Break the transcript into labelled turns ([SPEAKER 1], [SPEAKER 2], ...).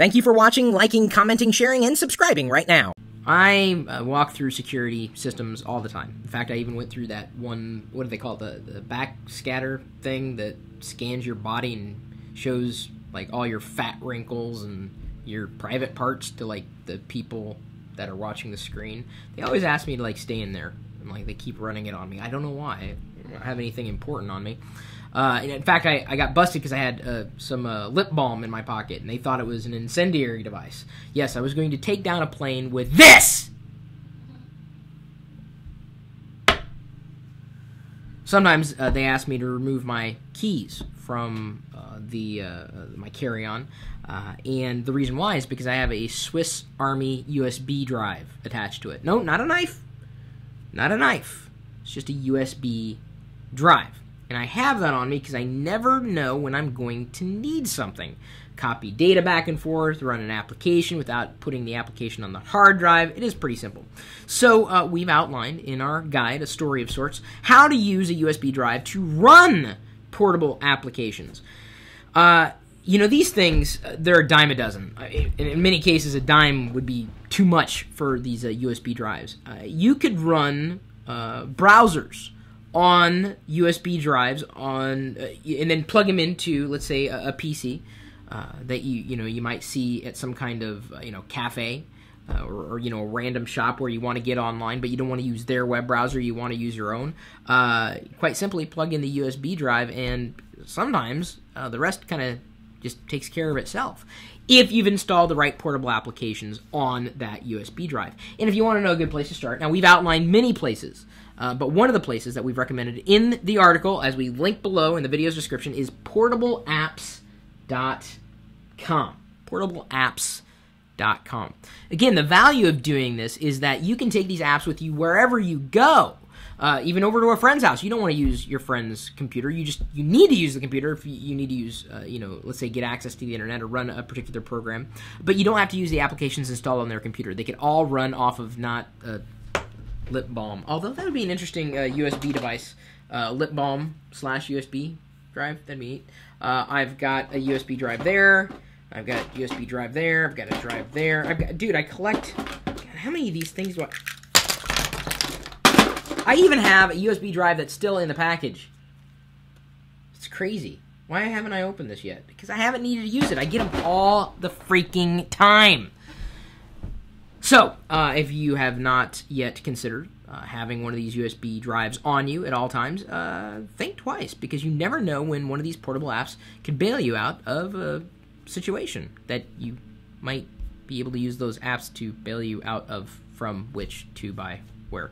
[SPEAKER 1] Thank you for watching, liking, commenting, sharing, and subscribing right now.
[SPEAKER 2] I uh, walk through security systems all the time. In fact, I even went through that one, what do they call it, the, the back scatter thing that scans your body and shows like all your fat wrinkles and your private parts to like the people that are watching the screen. They always ask me to like stay in there. And like they keep running it on me. I don't know why. I don't have anything important on me. Uh, in fact, I, I got busted because I had uh, some uh, lip balm in my pocket, and they thought it was an incendiary device. Yes, I was going to take down a plane with this! Sometimes uh, they ask me to remove my keys from uh, the uh, my carry-on, and the reason why is because I have a Swiss Army USB drive attached to it. No, not a knife. Not a knife. It's just a USB drive. And I have that on me because I never know when I'm going to need something. Copy data back and forth, run an application without putting the application on the hard drive. It is pretty simple. So uh, we've outlined in our guide, a story of sorts, how to use a USB drive to run portable applications. Uh, you know, these things, uh, they're a dime a dozen. Uh, in, in, many cases, a dime would be too much for these USB uh, drives. Uh, you could run browsers on USB drives on, uh, and then plug them into, let's say, a, a PC uh, that you you know you might see at some kind of uh, you know cafe. Uh, or, or, you know a random shop where you want to get online but you don't want to use their web browser you want to use your own uh, quite simply plug in the usb drive and sometimes uh, the rest kind of just takes care of itself if you've installed the right portable applications on that USB drive. And if you want to know a good place to start, now we've outlined many places uh, but one of the places that we've recommended in the article, as we link below in the video's description, is portableapps.com. Portableapps.com. Again, the value of doing this is that you can take these apps with you wherever you go. Uh, even over to a friend's house. You don't want to use your friend's computer. You just you need to use the computer if you, need to use, uh, you know, let's say get access to the internet or run a particular program. But you don't have to use the applications installed on their computer. They can all run off of not a lip balm. Although that would be an interesting uh, USB device. Uh, lip balm slash USB drive. That'd be neat. Uh, I've got a USB drive there. I've got USB drive there. I've got a drive there. I've got, dude, I collect. How many of these things do I? I even have a USB drive that's still in the package. It's crazy. Why haven't I opened this yet? Because I haven't needed to use it. I get them all the freaking time. So, uh, if you have not yet considered uh, having one of these USB drives on you at all times, uh, think twice because you never know when one of these portable apps can bail you out of a situation that you might be able to use those apps to bail you out of from which to buy where.